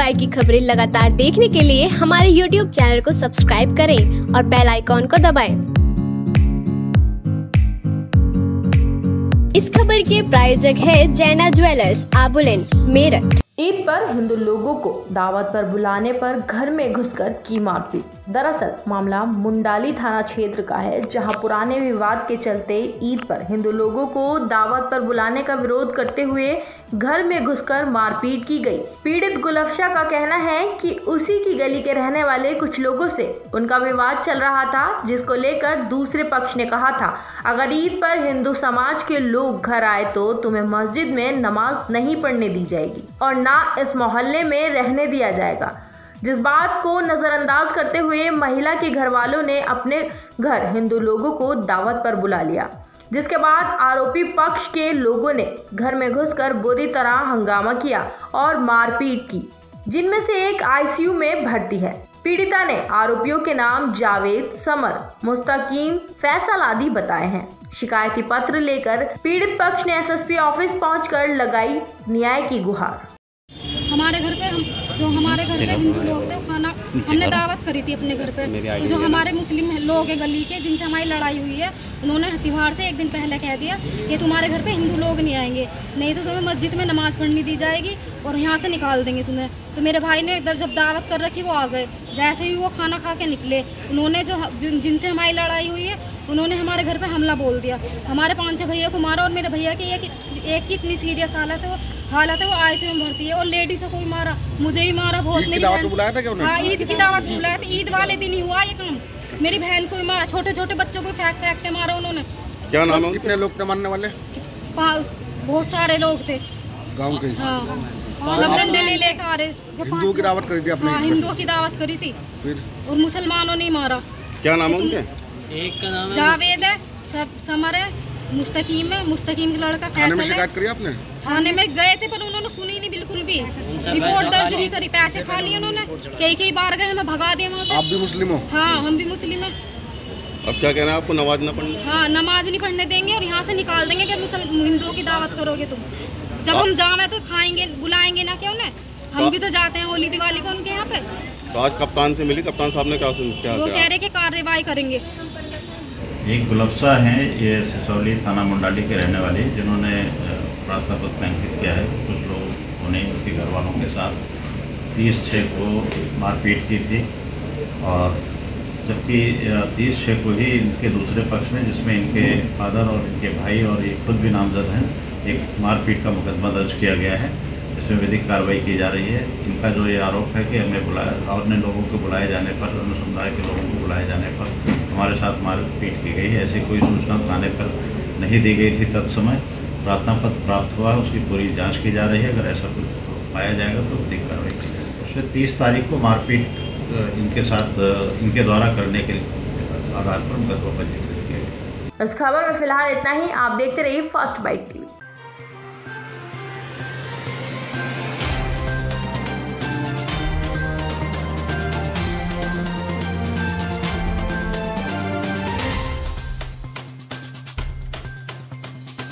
Bite की खबरें लगातार देखने के लिए हमारे YouTube चैनल को सब्सक्राइब करें और बेल आइकॉन को दबाएँ। इस खबर के प्रायोजक है जैना ज्वेलर्स, आबुलेन, मेरठ ईद पर हिंदू लोगों को दावत पर बुलाने पर घर में घुसकर की मारपीट। दरअसल, मामला मुंडाली थाना क्षेत्र का है, जहाँ पुराने विवाद के चलते ईद पर हिंदू लोगों को दावत पर बुलाने का विरोध करते हुए घर में घुसकर मारपीट की गई। पीड़ित गुलफशा का कहना है कि उसी की गली के रहने वाले कुछ लोगों से उनका विवाद चल रहा था, जिसको लेकर दूसरे पक्ष ने कहा था, अगर ईद पर हिंदू समाज के लोग घर आए तो तुम्हें मस्जिद में नमाज़ नहीं पढ़ने दी जाएगी। और ना इस मोहल्ले में रहने दिया जाएगा। जिस बात को नज़रअंदाज करते हुए महिला के घर वालों ने अपने घर हिंदू लोगों को दावत पर बुला लिया, जिसके बाद आरोपी पक्ष के लोगों ने घर में घुसकर बुरी तरह हंगामा किया और मारपीट की, जिनमें से एक आईसीयू में भर्ती है। पीड़िता ने आरोपियों के नाम जावेद, समर, मुस्तकीम, फैसल आदि बताए हैं। शिकायती पत्र लेकर पीड़ित पक्ष ने एसएसपी ऑफ़िस पहुंचकर लगाई न्याय की गुहार। हमारे घर पे हम जो हमारे घर पे हिंदू लोग थे खाना हमने दावत करी थी अपने घर पे। तो जो हमारे मुस्लिम लोग हैं गली के जिनसे हमारी लड़ाई हुई है उन्होंने त्योहार से एक दिन पहले कह दिया कि तुम्हारे घर पे हिंदू लोग नहीं आएँगे। नहीं तो तुम्हें मस्जिद में नमाज़ पढ़नी दी जाएगी और यहाँ से निकाल देंगे तुम्हें। तो मेरे भाई ने जब दावत कर रखी वो आ गए। जैसे ही वो खाना खा के निकले उन्होंने जो जिनसे हमारी लड़ाई हुई है उन्होंने हमारे घर पर हमला बोल दिया। हमारे पाँच छः भैया को मारा और मेरे भैया की एक एक की इतनी सीरियस हालत है वो हालत है वो आई में भर्ती है और लेडी से कोई मारा। मुझे ही मारा बहुत मेरी हाँ ईद की दावत बुलाया था। ईद वाले दिन ही हुआ ये काम। मेरी बहन को भी मारा छोटे छोटे बच्चों को फेंक फेंक के मारा उन्होंने। क्या नाम है? कितने लोग थे मारने वाले? बहुत सारे लोग थे। गाँव के हाँ। डंडे ले लेकर आ रहे हिंदुओं की दावत करी थी अपने हाँ हिंदुओं की दावत करी थी। फिर? और मुसलमानों ने मारा। क्या नाम है उनके? एक का नाम जावेद है सब समर है मुस्तकीम है मुस्तकीम का लड़का थाने में शिकायत करी आपने? थाने में गए थे पर उन्होंने सुनी नहीं बिल्कुल भी। रिपोर्ट दर्ज नहीं करी पैसे खा लिए उन्होंने। कई कई बार गए हमें भगा दिया वहाँ आप भी मुस्लिम हो? हाँ हम भी मुस्लिम हैं। अब क्या कहना है आपको नमाज़ ना पढ़ने? हाँ नमाज़ नहीं पढ़ने देंगे और यहाँ से निकाल देंगे कि मुसलमान हिंदुओं की दावत करोगे तुम। जब हम जावे तो खाएँगे बुलाएँगे ना क्या उन्हें? हम भी तो जाते हैं होली दिवाली को उनके यहाँ पे। तो आज कप्तान से मिली कप्तान साहब ने क्या सुन क्या वो कह रहे कि कार्रवाई करेंगे। एक गुलफ्सा हैं, ये सिसौली थाना मुंडाली के रहने वाले, जिन्होंने प्रार्थना पत्र अंकित किया है। कुछ लोग उन्हें, उनके घर वालों के साथ तीस छः को मारपीट की थी और जबकि तीस छः को ही इनके दूसरे पक्ष में, जिसमें इनके फादर और इनके भाई और ये खुद भी नामजद हैं, एक मारपीट का मुकदमा दर्ज किया गया है। इसमें विधिक कार्रवाई की जा रही है। इनका जो ये आरोप है कि हमें बुलाया अन्य लोगों को बुलाए जाने पर समुदाय के लोगों को बुलाए जाने पर हमारे साथ मारपीट की गई है। ऐसी कोई सूचना थाने पर नहीं दी गई थी तत्समय। प्रार्थना पत्र प्राप्त हुआ, उसकी पूरी जाँच की जा रही है। अगर ऐसा कुछ पाया जाएगा तो अधिक कार्रवाई की जाएगी। उसमें तीस तारीख को मारपीट इनके साथ इनके द्वारा करने के आधार पर मुकदमा पंजीकृत किया गया। इस खबर में फ़िलहाल इतना ही। आप देखते रहिए फ़र्स्ट बाइट